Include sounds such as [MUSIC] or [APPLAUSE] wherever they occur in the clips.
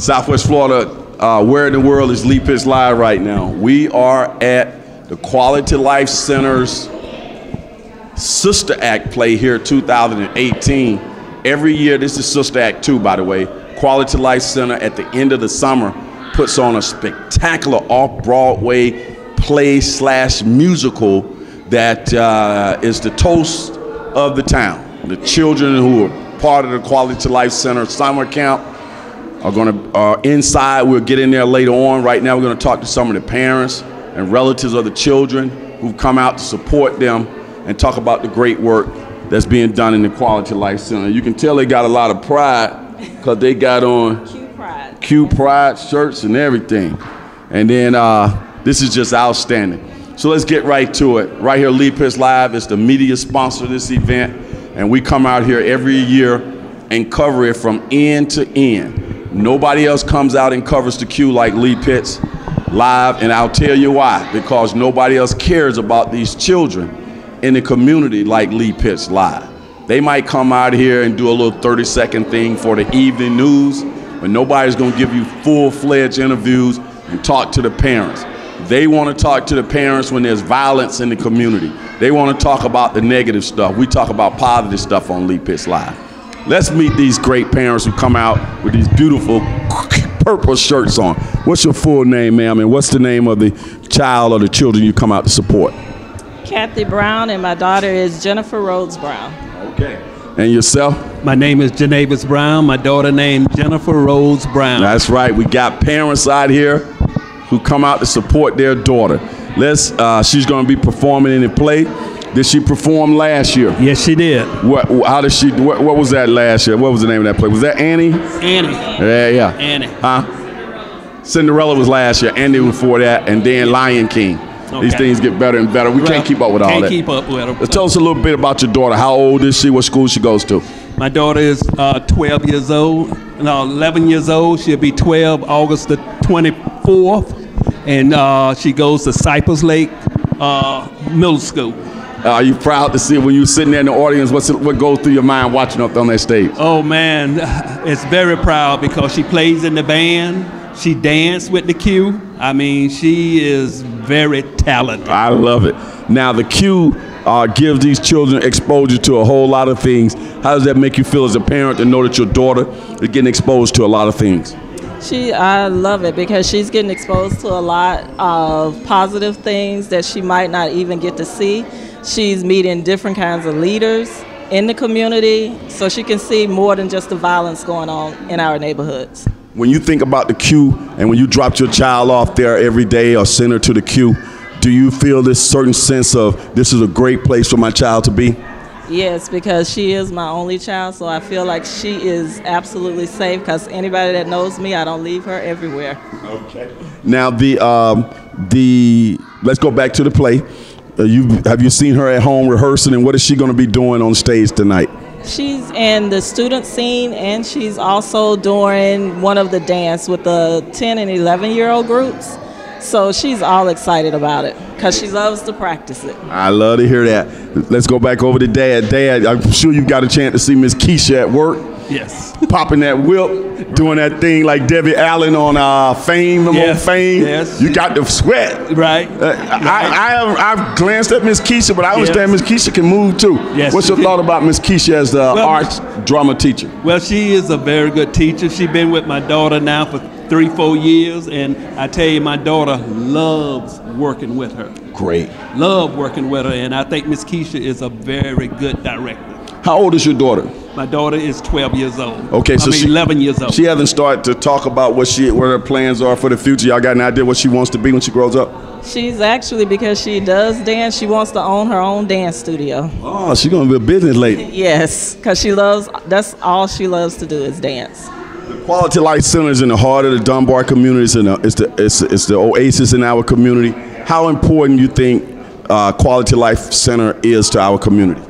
Southwest Florida, uh, where in the world is Lee Pitts Live right now? We are at the Quality Life Center's Sister Act play here 2018. Every year, this is Sister Act 2, by the way. Quality Life Center at the end of the summer puts on a spectacular off-Broadway play slash musical that uh, is the toast of the town. The children who are part of the Quality Life Center summer camp are going to are inside. We'll get in there later on. Right now, we're going to talk to some of the parents and relatives of the children who've come out to support them and talk about the great work that's being done in the Quality Life Center. You can tell they got a lot of pride because they got on Q Pride. Q Pride shirts and everything. And then uh, this is just outstanding. So let's get right to it. Right here, Lee Pitts Live is the media sponsor of this event. And we come out here every year and cover it from end to end. Nobody else comes out and covers the Q like Lee Pitts Live. And I'll tell you why. Because nobody else cares about these children in the community like Lee Pitts Live. They might come out here and do a little 30 second thing for the evening news, but nobody's gonna give you full fledged interviews and talk to the parents. They wanna talk to the parents when there's violence in the community. They wanna talk about the negative stuff. We talk about positive stuff on Lee Pitts Live. Let's meet these great parents who come out with these beautiful purple shirts on. What's your full name, ma'am, and what's the name of the child or the children you come out to support? Kathy Brown, and my daughter is Jennifer Rhodes Brown. Okay. And yourself? My name is Janavis Brown. My daughter named Jennifer Rose Brown. That's right. We got parents out here who come out to support their daughter. Let's. Uh, she's going to be performing in the play. Did she perform last year? Yes, she did. What? How did she? What, what was that last year? What was the name of that play? Was that Annie? Annie. Yeah, yeah. Annie. Huh? Cinderella was last year. Annie before that, and then Lion King. These things get better and better. We Well, can't keep up with all can't that. keep up with 'em. Let's tell us a little bit about your daughter. How old is she? What school she goes to? My daughter is uh, 12 years old. No, 11 years old. She'll be 12 August the 24th. And uh, she goes to Cypress Lake uh, Middle School. Uh, are you proud to see when you're sitting there in the audience? What's what goes through your mind watching up on that stage? Oh man, [LAUGHS] it's very proud because she plays in the band. She danced with the Q. I mean, she is very talented. I love it. Now the Q uh, gives these children exposure to a whole lot of things. How does that make you feel as a parent to know that your daughter is getting exposed to a lot of things? She, I love it because she's getting exposed to a lot of positive things that she might not even get to see. She's meeting different kinds of leaders in the community, so she can see more than just the violence going on in our neighborhoods. When you think about the Q and when you dropped your child off there every day or send her to the Q, do you feel this certain sense of this is a great place for my child to be? Yes, because she is my only child, so I feel like she is absolutely safe. Because anybody that knows me, I don't leave her everywhere. Okay. Now the um, the let's go back to the play. Uh, you have you seen her at home rehearsing, and what is she going to be doing on stage tonight? She's in the student scene, and she's also doing one of the dance with the 10 and 11 year old groups. So she's all excited about it because she loves to practice it. I love to hear that. Let's go back over to Dad. Dad, I'm sure you got a chance to see Miss Keisha at work. Yes. Popping that whip, doing that thing like Debbie Allen on uh, Fame, I'm on Fame. yes. You got the sweat. Right. Uh, I, I, have, I've glanced at Miss Keisha, but I understand Yes. Miss Keisha can move too. Yes, What's your can. [LAUGHS] thought about Miss Keisha as the Well- arts drama teacher? Well, she is a very good teacher. She's been with my daughter now for three, four years, and I tell you, my daughter loves working with her. Great. Love working with her, and I think Miss Keisha is a very good director. How old is your daughter? My daughter is 12 years old. Okay, so I mean, she 11 years old. She hasn't started to talk about what she, what her plans are for the future. Y'all got an idea what she wants to be when she grows up? She's actually, because she does dance, she wants to own her own dance studio. Oh, she's gonna be a business lady. [LAUGHS] Yes, because she loves, that's all she loves to do is dance. Quality Life Center is in the heart of the Dunbar community. It's, in the, it's, the, it's, it's the oasis in our community. How important you think uh, Quality Life Center is to our community?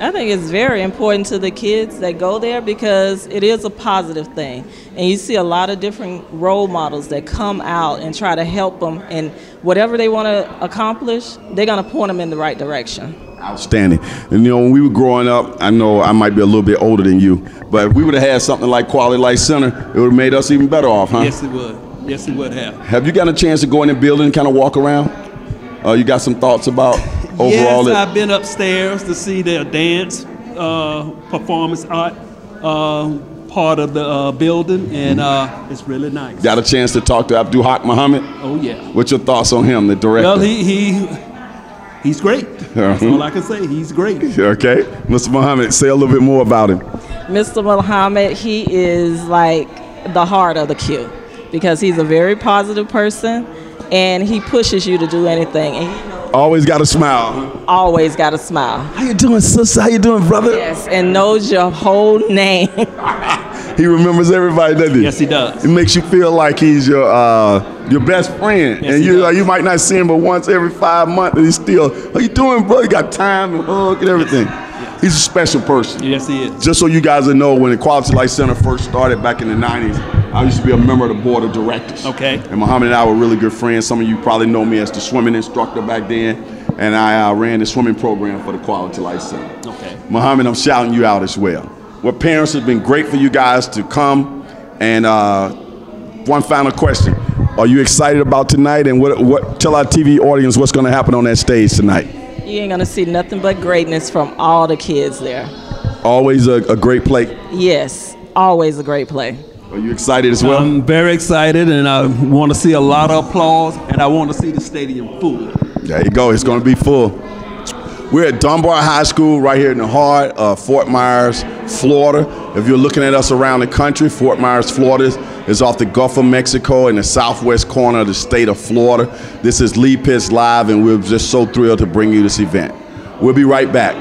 I think it's very important to the kids that go there because it is a positive thing. And you see a lot of different role models that come out and try to help them. And whatever they want to accomplish, they're going to point them in the right direction. Outstanding. And you know, when we were growing up, I know I might be a little bit older than you, but if we would have had something like Quality Life Center, it would have made us even better off, huh? Yes, it would. Yes, it would have. Have you got a chance to go in the building and kind of walk around? Uh, you got some thoughts about overall? yes, it- I've been upstairs to see their dance uh, performance art uh, part of the uh, building, and uh, it's really nice. got a chance to talk to Abdul Haq Muhammad? Oh yeah. What's your thoughts on him, the director? Well, he he he's great. That's Uh-huh. all I can say. He's great. [LAUGHS] okay, Mr. Muhammad, say a little bit more about him. Mr. Muhammad, he is like the heart of the Q because he's a very positive person and he pushes you to do anything and he Always got a smile. always got a smile. How you doing, sister? How you doing, brother? Yes, and knows your whole name. [LAUGHS] He remembers everybody, doesn't he? Yes, he does. It makes you feel like he's your uh, your best friend, Yes, and you like, you might not see him but once every five months, and he's still, how you doing, bro? You got time and hug and everything. He's a special person. Yes, he is. Just so you guys know, when the Quality Life Center first started back in the 90s, I used to be a member of the board of directors. Okay. And Muhammad and I were really good friends. Some of you probably know me as the swimming instructor back then, and I uh, ran the swimming program for the Quality Life Center. Okay. Muhammad, I'm shouting you out as well. Well, parents, it's been great for you guys to come. And uh, one final question: Are you excited about tonight? And what? What? Tell our TV audience what's going to happen on that stage tonight. You ain't gonna see nothing but greatness from all the kids there. Always a, a great play. Yes, always a great play. Are you excited as well? I'm very excited, and I want to see a lot of applause, and I want to see the stadium full. There you go. It's going to be full. We're at Dunbar High School right here in the heart of Fort Myers, Florida. If you're looking at us around the country, Fort Myers, Florida is off the Gulf of Mexico in the southwest corner of the state of Florida. This is Lee Pitts Live, and we're just so thrilled to bring you this event. We'll be right back.